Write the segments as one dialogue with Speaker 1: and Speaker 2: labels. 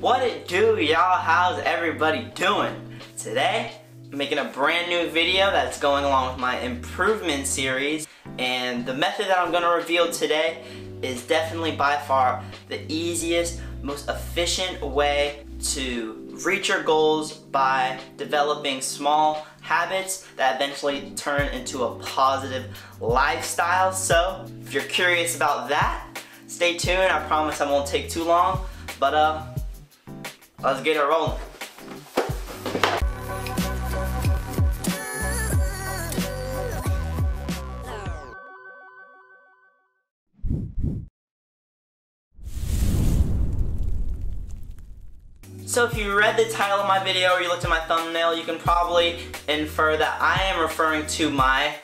Speaker 1: What it do, y'all? How's everybody doing? Today, I'm making a brand new video that's going along with my improvement series. And the method that I'm gonna reveal today is definitely by far the easiest, most efficient way to reach your goals by developing small habits that eventually turn into a positive lifestyle. So, if you're curious about that, stay tuned. I promise I won't take too long, but uh, let's get it rolling. So if you read the title of my video or you looked at my thumbnail, you can probably infer that I am referring to my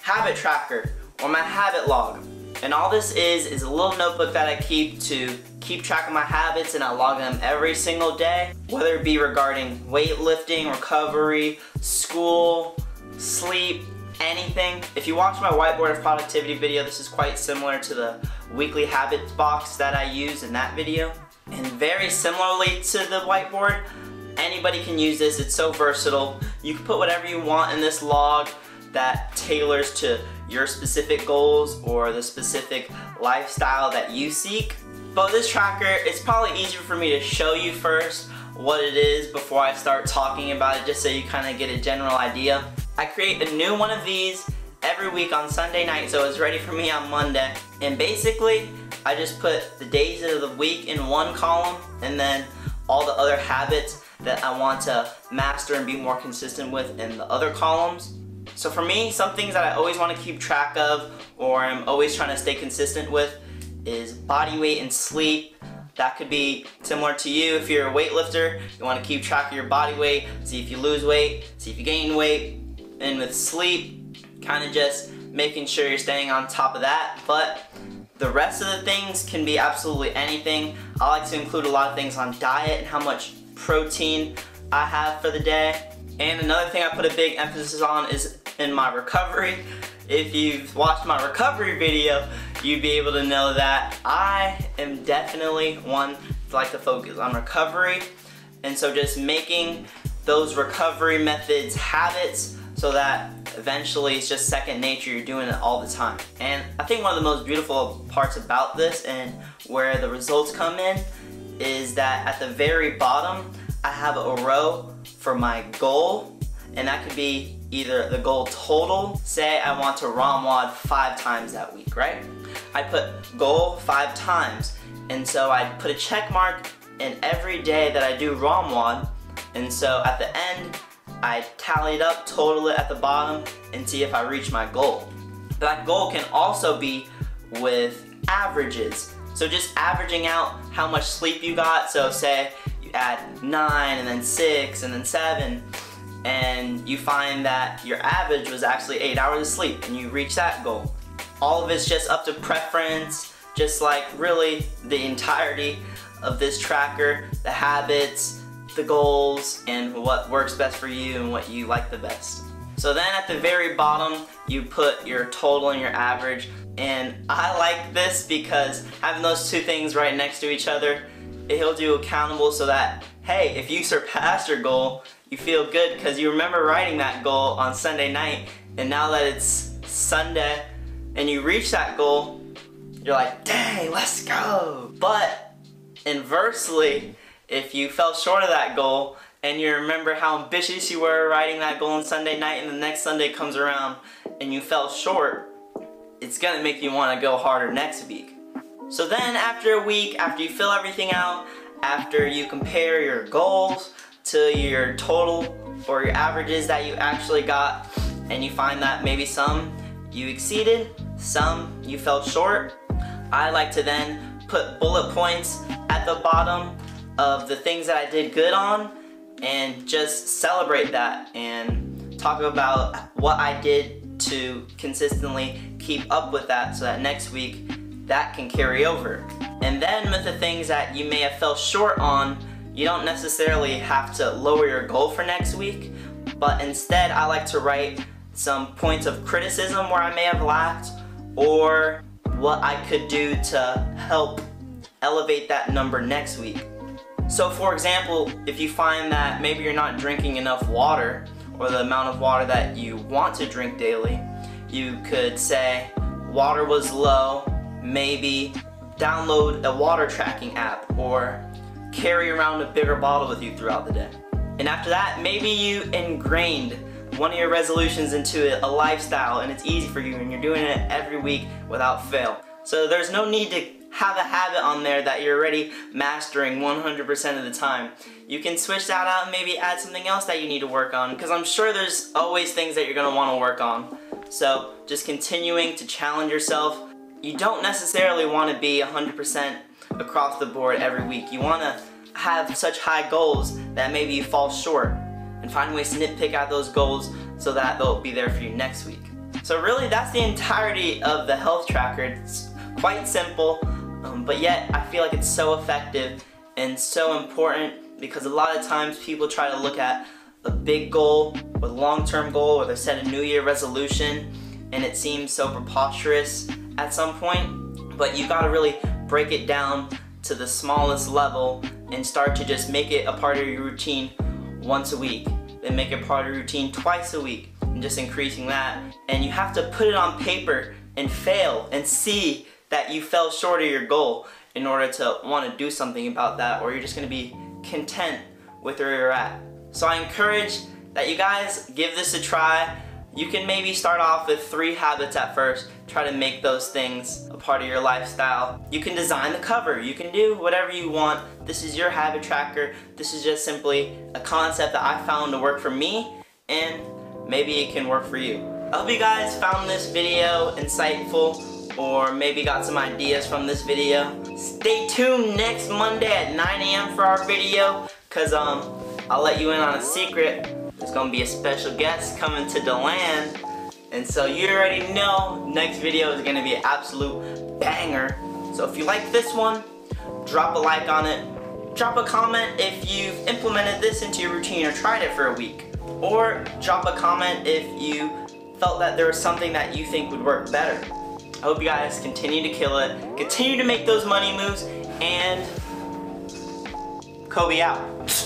Speaker 1: habit tracker or my habit log. And all this is, is a little notebook that I keep to keep track of my habits and I log them every single day, whether it be regarding weightlifting, recovery, school, sleep, anything. If you watch my whiteboard of productivity video, this is quite similar to the weekly habits box that I use in that video. And very similarly to the whiteboard, anybody can use this. It's so versatile. You can put whatever you want in this log that tailors to your specific goals or the specific lifestyle that you seek. But this tracker, it's probably easier for me to show you first what it is before I start talking about it just so you kind of get a general idea. I create a new one of these every week on Sunday night so it's ready for me on Monday. And basically, I just put the days of the week in one column and then all the other habits that I want to master and be more consistent with in the other columns. So for me, some things that I always want to keep track of or I'm always trying to stay consistent with is body weight and sleep. That could be similar to you if you're a weightlifter. You want to keep track of your body weight, see if you lose weight, see if you gain weight. And with sleep, kind of just making sure you're staying on top of that. But the rest of the things can be absolutely anything. I like to include a lot of things on diet and how much protein I have for the day. And another thing I put a big emphasis on is in my recovery. If you've watched my recovery video, you'd be able to know that I am definitely one to like to focus on recovery. And so just making those recovery methods habits so that eventually it's just second nature, you're doing it all the time. And I think one of the most beautiful parts about this and where the results come in is that at the very bottom, I have a row for my goal, and that could be either the goal total, say I want to ROMWOD five times that week, right? I put goal five times, and so I put a check mark in every day that I do ROMWOD, and so at the end, I tally it up, total it at the bottom, and see if I reach my goal. That goal can also be with averages. So just averaging out how much sleep you got. So say you add nine and then six and then seven and you find that your average was actually eight hours of sleep and you reach that goal. All of it's just up to preference, just like really the entirety of this tracker, the habits, the goals, and what works best for you and what you like the best. So then at the very bottom, you put your total and your average. And I like this because having those two things right next to each other, holds you accountable so that, hey, if you surpass your goal, you feel good because you remember writing that goal on Sunday night. And now that it's Sunday and you reach that goal, you're like, dang, let's go. But inversely, if you fell short of that goal and you remember how ambitious you were writing that goal on Sunday night and the next Sunday comes around and you fell short, it's gonna make you wanna go harder next week. So then after a week, after you fill everything out, after you compare your goals to your total or your averages that you actually got, and you find that maybe some you exceeded, some you fell short, I like to then put bullet points at the bottom of the things that I did good on and just celebrate that and talk about what I did to consistently keep up with that so that next week that can carry over. And then with the things that you may have fell short on, you don't necessarily have to lower your goal for next week, but instead I like to write some points of criticism where I may have lacked or what I could do to help elevate that number next week. So for example, if you find that maybe you're not drinking enough water or the amount of water that you want to drink daily, you could say water was low, maybe download a water tracking app or carry around a bigger bottle with you throughout the day. And after that, maybe you ingrained one of your resolutions into a lifestyle and it's easy for you and you're doing it every week without fail. So there's no need to have a habit on there that you're already mastering 100% of the time. You can switch that out and maybe add something else that you need to work on because I'm sure there's always things that you're going to want to work on. So just continuing to challenge yourself. You don't necessarily want to be 100% across the board every week. You want to have such high goals that maybe you fall short and find ways to nitpick out those goals so that they'll be there for you next week. So really that's the entirety of the health tracker. It's quite simple, um, but yet I feel like it's so effective and so important because a lot of times people try to look at a big goal or long-term goal or they set a new year resolution and it seems so preposterous at some point but you got to really break it down to the smallest level and start to just make it a part of your routine once a week then make it part of your routine twice a week and just increasing that and you have to put it on paper and fail and see that you fell short of your goal in order to want to do something about that or you're just going to be content with where you're at. So I encourage that you guys give this a try. You can maybe start off with three habits at first. Try to make those things a part of your lifestyle. You can design the cover. You can do whatever you want. This is your habit tracker. This is just simply a concept that I found to work for me and maybe it can work for you. I hope you guys found this video insightful or maybe got some ideas from this video. Stay tuned next Monday at 9 a.m. for our video because um, I'll let you in on a secret. There's gonna be a special guest coming to DeLand. And so you already know next video is gonna be an absolute banger. So if you like this one, drop a like on it. Drop a comment if you've implemented this into your routine or tried it for a week. Or drop a comment if you felt that there was something that you think would work better. I hope you guys continue to kill it, continue to make those money moves, and Coby out.